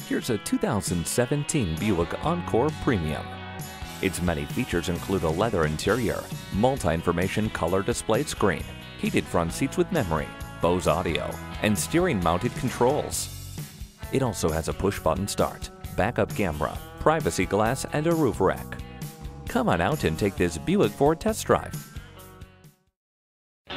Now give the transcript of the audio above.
Here's a 2017 Buick Encore Premium. Its many features include a leather interior, multi-information color display screen, heated front seats with memory, Bose audio, and steering mounted controls. It also has a push-button start, backup camera, privacy glass, and a roof rack. Come on out and take this Buick for a test drive.